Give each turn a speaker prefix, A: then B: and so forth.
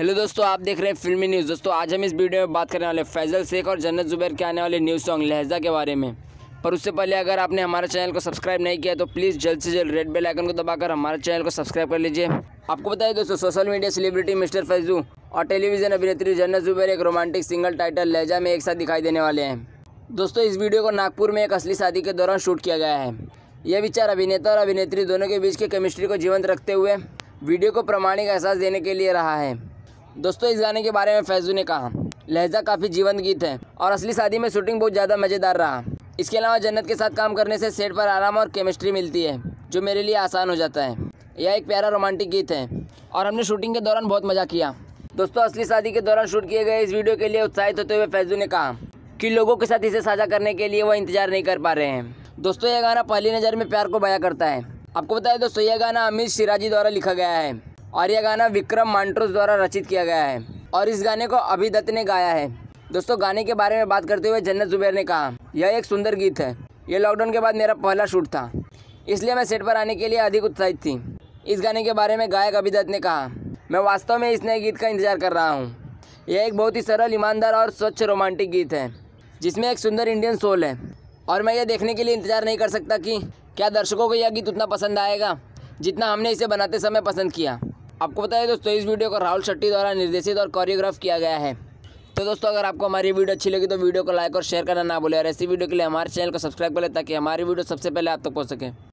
A: Hello दोस्तों, आप देख रहे हैं फिल्मी न्यूज़। दोस्तों, आज हम इस वीडियो में बात करने वाले फैजल शेख और जन्नत जुबैर के आने वाले न्यूज़ सॉन्ग लहजा के बारे में। पर उससे पहले अगर आपने हमारे चैनल को सब्सक्राइब नहीं किया तो प्लीज़ जल्द से जल्द रेड बेल आइकन को दबाकर हमारे चैनल को सब्सक्राइब कर लीजिए। आपको बताइए दोस्तों, social media celebrity mister Faizu और टेलीविज़न अभिनेत्री जन्नत जुबैर एक रोमांटिक सिंगल टाइटल लहजा में एक साथ दिखाई देने वाले हैं। दोस्तों, इस वीडियो को नागपुर में एक असली शादी के दौरान शूट किया गया है। यह विचार अभिनेता और अभिनेत्री दोनों के बीच के केमिस्ट्री को जीवंत रखते हुए वीडियो को प्रमाणिक एहसास देने के लिए रहा है। दोस्तों, इस गाने के बारे में फैजू ने कहा। लहजा काफ़ी जीवंत गीत है और असली शादी में शूटिंग बहुत ज़्यादा मज़ेदार रहा। इसके अलावा जन्नत के साथ काम करने से सेट पर आराम और केमिस्ट्री मिलती है, जो मेरे लिए आसान हो जाता है। यह एक प्यारा रोमांटिक गीत है और हमने शूटिंग के दौरान बहुत मज़ा किया। दोस्तों, असली शादी के दौरान शूट किए गए इस वीडियो के लिए उत्साहित होते हुए फैजू ने कहा कि लोगों के साथ इसे साझा करने के लिए वह इंतज़ार नहीं कर पा रहे हैं। दोस्तों, यह गाना पहली नज़र में प्यार को बयां करता है। आपको बताया दोस्तों, यह गाना अमित सिराजी द्वारा लिखा गया है। और यह गाना विक्रम मांट्रोस द्वारा रचित किया गया है और इस गाने को अभिदत्त ने गाया है। दोस्तों, गाने के बारे में बात करते हुए जन्नत जुबैर ने कहा, यह एक सुंदर गीत है। यह लॉकडाउन के बाद मेरा पहला शूट था। इसलिए मैं सेट पर आने के लिए अधिक उत्साहित थी। इस गाने के बारे में गायक अभिदत्त ने कहा, मैं वास्तव में इस नए गीत का इंतज़ार कर रहा हूँ। यह एक बहुत ही सरल, ईमानदार और स्वच्छ रोमांटिक गीत है, जिसमें एक सुंदर इंडियन सोल है। और मैं ये देखने के लिए इंतज़ार नहीं कर सकता कि क्या दर्शकों को यह गीत उतना पसंद आएगा, जितना हमने इसे बनाते समय पसंद किया। आपको बताया दोस्तों, इस वीडियो को राहुल शेट्टी द्वारा निर्देशित और कोरियोग्राफ किया गया है। तो दोस्तों, अगर आपको हमारी वीडियो अच्छी लगी तो वीडियो को लाइक और शेयर करना ना भूलें और ऐसी वीडियो के लिए हमारे चैनल को सब्सक्राइब करें ताकि हमारी वीडियो सबसे पहले आप तक पहुँच सके।